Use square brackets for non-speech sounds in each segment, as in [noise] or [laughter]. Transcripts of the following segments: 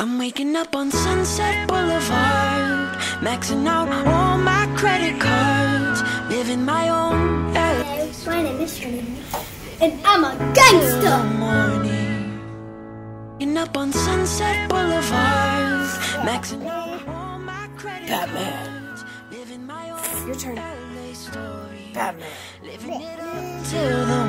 I'm waking up on Sunset Boulevard, maxing out all my credit cards, living my own Hey, my name is and I'm a gangster. morning. Waking up on Sunset Boulevard, maxing out all my credit Batman. cards, living my own Your turn. LA story, Batman. living it up till the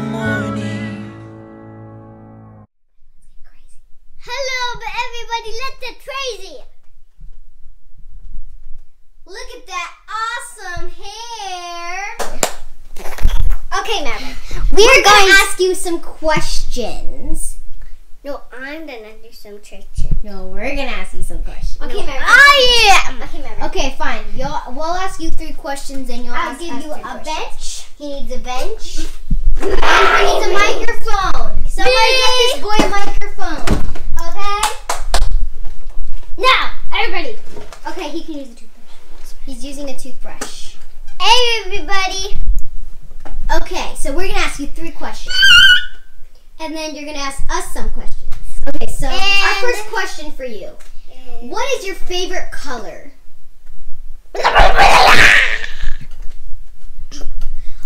Okay, Maverick. We're, going to ask you some questions. No, I'm gonna do some tricks. No, we're gonna ask you some questions. Okay, Maverick. I am. Okay, Maverick. Okay, fine. You'll, we'll ask you three questions, and you'll I'll ask give you a questions. bench. He needs a bench. And [laughs] he needs a microphone. Somebody get this boy a microphone. Okay? Now, everybody. Okay, he can use a toothbrush. He's using a toothbrush. Hey, everybody. Okay, so we're gonna ask you three questions. And then you're gonna ask us some questions. Okay, so our first question for you. What is your favorite color?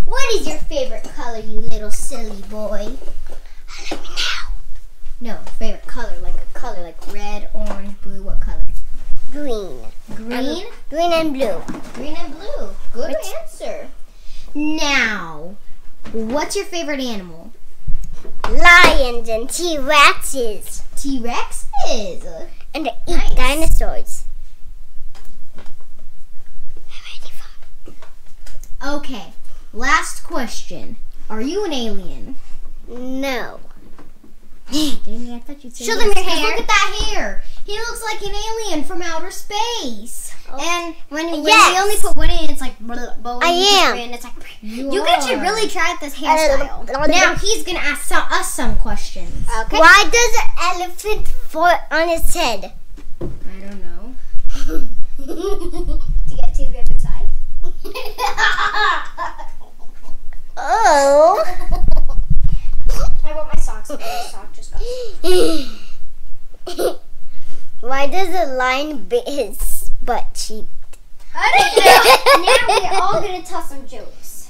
What is your favorite color, you little silly boy? Let me know. No, favorite color, like a color, like red, orange, blue. What color? Green. Green, Green and blue. green and blue. Good answer. Now, what's your favorite animal? Lions and T-Rexes. T Rexes. And they eat Nice. dinosaurs. Okay, last question. Are you an alien? No. Jamie, I thought you'd say Show them your hair. Look at that hair. He looks like an alien from outer space. Oh. And when, when Yes. we only put one in, it's like, blah, I you am. in, it's like, You you guys should really try out this hairstyle. Uh, now he's gonna ask some, us some questions. Okay. Why does an elephant foot on its head? I don't know. [laughs] to get to the other side. [laughs] oh. [laughs] I want my socks. My sock just got. Why does a lion bit his butt cheek? I don't know. now we're all gonna tell some jokes.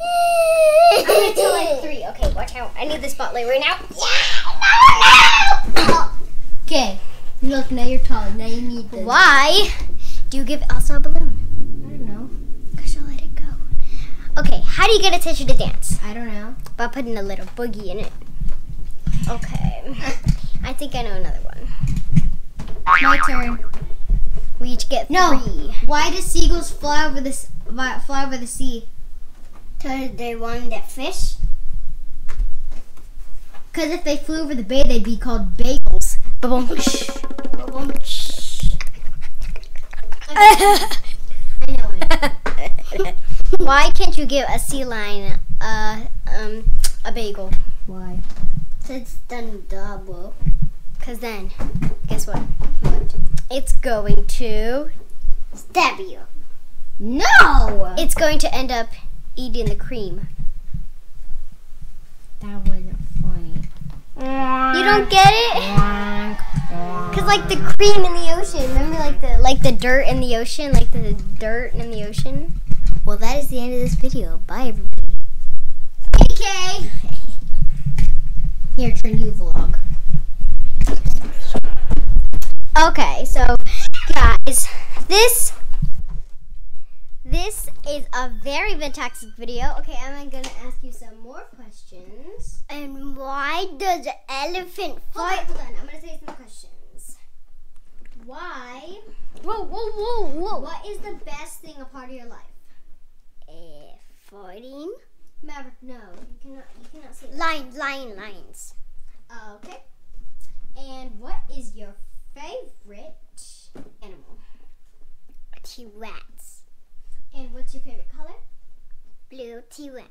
I'm gonna tell like three. Okay, watch out. I need the spotlight right now. Yeah, no, no. Okay. Look, now you're tall. Now you need the. Why do you give Elsa a balloon? I don't know. Cause she'll let it go. Okay, how do you get a tissue to dance? I don't know. By putting a little boogie in it. [laughs] Okay. I think I know another one. My turn. We each get No. three. Why do seagulls fly over the fly over the sea? Cause they want that fish. Because if they flew over the bay, they'd be called bagels. Ba-boom. I know it. Why can't you give a sea lion uh, um, a bagel? Why? It's done double. Cause then, guess what? It's going to stab you. No. It's going to end up eating the cream. that wasn't funny. You don't get it? Cause like the cream in the ocean. Remember, like the like the dirt in the ocean, like the dirt in the ocean. Well, that is the end of this video. Bye, everybody. Okay. [laughs] Here, Trin, you vlog. Okay, so guys, this this is a very fantastic video. Okay, I'm gonna ask you some more questions. And why does an elephant Hold on, fight? hold on. I'm gonna say some questions. Why? Whoa, whoa, whoa, whoa! What is the best thing a part of your life? Uh, Fighting Maverick, no, you cannot. You cannot say lion, lion, lions. Okay. And what is your favorite animal? T-Rex, And what's your favorite color? blue T-Rex.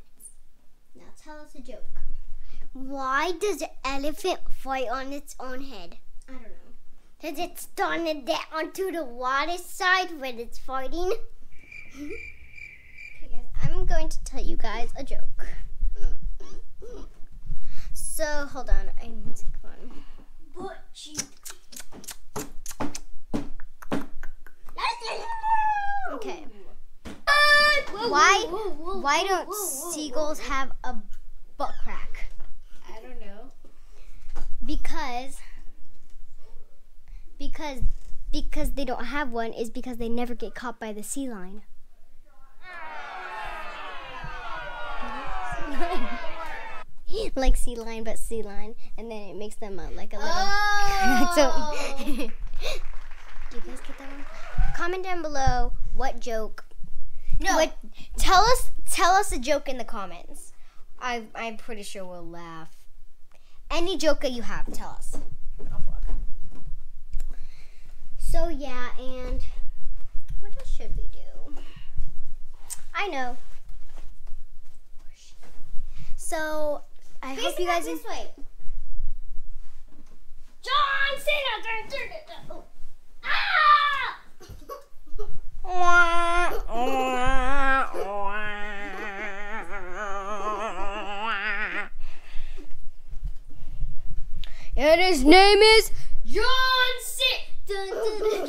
Now tell us a joke. Why does an elephant fight on its own head? I don't know. Does it stand it down onto the water side when it's fighting? [laughs] Okay, guys. I'm going to tell you guys a joke. So hold on, I need to come on. But you Why- whoa, whoa, Why don't seagulls have a butt crack? I don't know. Because because because they don't have one is because they never get caught by the sea lion. [laughs] like sea lion, but sea lion, and then it makes them uh, like a little. [laughs] [laughs] Oh. so, do you guys get that one? Comment down below what joke. no. What tell us tell us a joke in the comments. I I'm pretty sure we'll laugh. Any joke that you have, tell us. So yeah, and what else should we do? I know. So I hope you guys. this way. John Cena. Oh. And his name is. John Cena. [laughs]